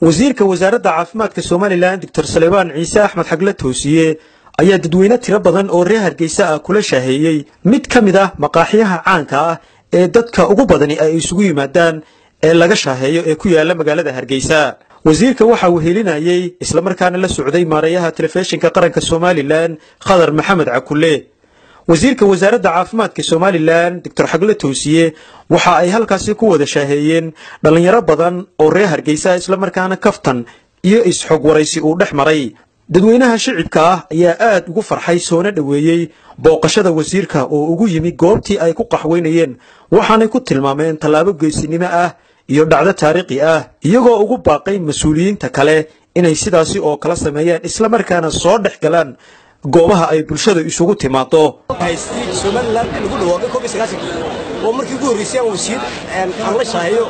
wasiirka wasaaradda caafimaadka somalilan doctor salebaan ciise axmed xagle toosiye ayaa dadweyne tiro badan oo reer hargeysa ah kula shaaheeyey mid ka mid ah maqaaxiyaha caanka ah ee dadka ugu badani ay isugu yimaadaan ee laga shaaheeyo ee ku yaalla magaalada hargeysa. Wasiirka waxa uu helinayey islamarkaana la socday maareeyaha telefishinka qaranka somalilan khadar maxamed cakulle. Wasiirka wasaaradda caafimaadka somalilan doctor xagle toosiye waxa ay halkaasi ku wada shaaheeyeen dhallinyaro badan oo reer hargeysa islamarkaana kaftan iyo is-xog waraysi uu dhex maray. Dadweynaha shicibka ah ayaa aad ugu farxay soona dhoweeyey booqashada wasiirka oo ugu yimi goobtii ay ku qaxweynayeen waxaanay ku tilmaameen tallaabo geesinimo ah iyo dhacdo taariikhi ah iyagoo ugu baaqay mas'uuliyiinta kale inay sidaasi oo kala sameeyaan islamarkaana soo dhex galaan goobaha ay bulshada isugu timaado somalilan lagu dhawaaqay koob iyo sagaashankii oo markii ugu horreysay aan wasiir aan la shaaheeyo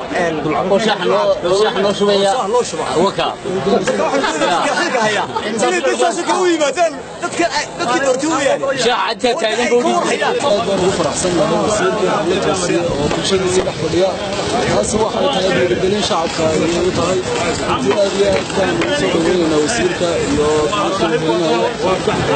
noo shubaya noo shuba waka xilka haya inay dadkaas kale u yimaadaan dadka dadkii doortay weeyaan shaaca inta taagan buu aad baan ugu faraxsan nahay wasiirka la toosiye oo bulshadiisa dhex fadhiya taasi waxay tahay dhiirigelin shacabka ayay u tahay intii aad iyo aad baan soo dhaweynaynaa wasiirka iyo dadka helinaya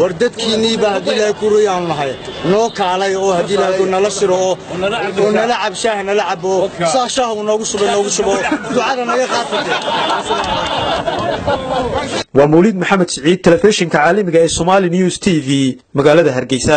war dadkiinnii baa haddii ilaahay ku roy aanu nahay noo kaalay oo haddii ilaahay nala shiro oo oo nala cab shaah nala cab oo saa shaah uu noogu shubo noogu shubo. Ducada naga qaafate waa mawliid maxamed siciid telefishinka caalamiga ee somali news t v magaalada hargeysa